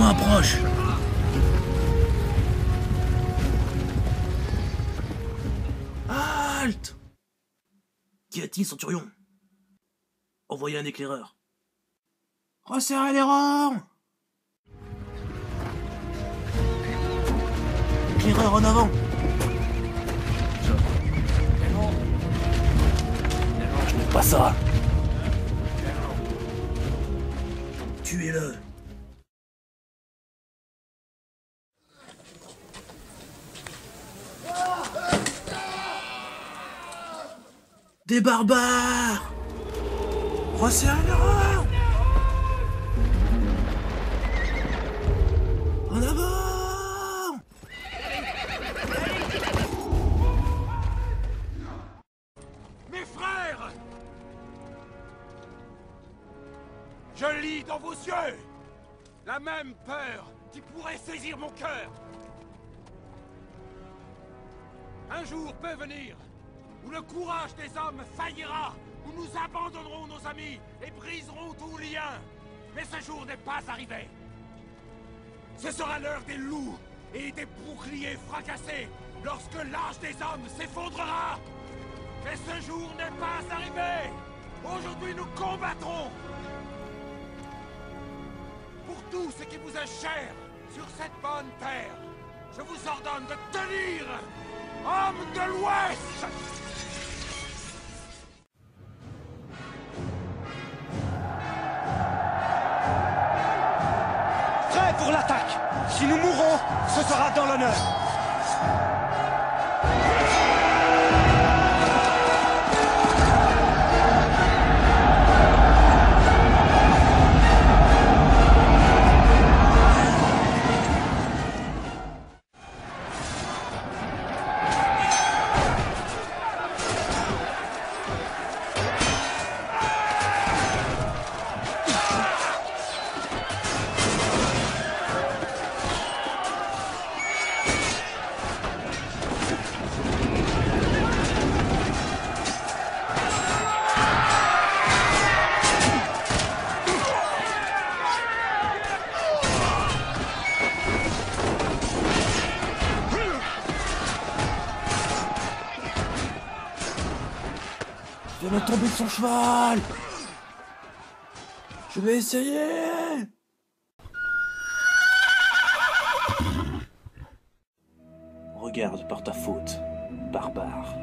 approche. Halte Qu'y a-t-il, Centurion? Envoyez un éclaireur. Resserrez les rangs! Éclaireur en avant. Je n'aime pas ça. Tuez-le Des barbares! Resserrez les rangs En avant! Mes frères! Je lis dans vos yeux la même peur qui pourrait saisir mon cœur. Un jour peut venir où le courage des hommes faillira, où nous abandonnerons nos amis et briserons tout lien. Mais ce jour n'est pas arrivé. Ce sera l'heure des loups et des boucliers fracassés lorsque l'âge des hommes s'effondrera. Mais ce jour n'est pas arrivé. Aujourd'hui, nous combattrons pour tout ce qui vous est cher sur cette bonne terre. Je vous ordonne de tenir, hommes de l'Ouest l'attaque. Si nous mourons, ce sera dans l'honneur Je vais tomber de son cheval Je vais essayer Regarde par ta faute, barbare.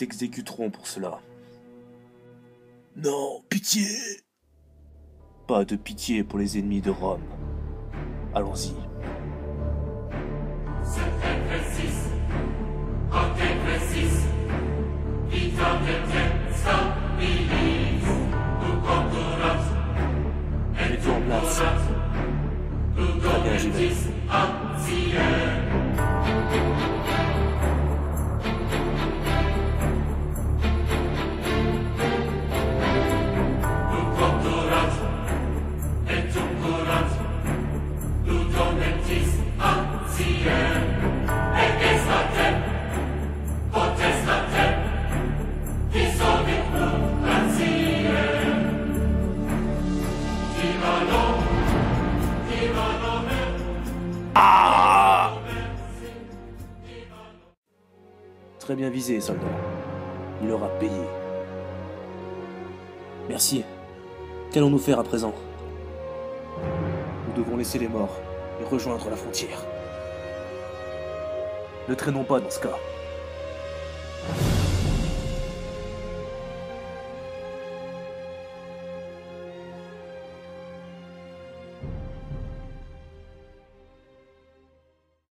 T'exécuterons pour cela. Non, pitié Pas de pitié pour les ennemis de Rome. Allons-y. Mettez en place. Très bien, j'y vais. Très bien visé, soldat. Il aura payé. Merci. Qu'allons-nous faire à présent? Nous devons laisser les morts et rejoindre la frontière. Ne traînons pas dans ce cas.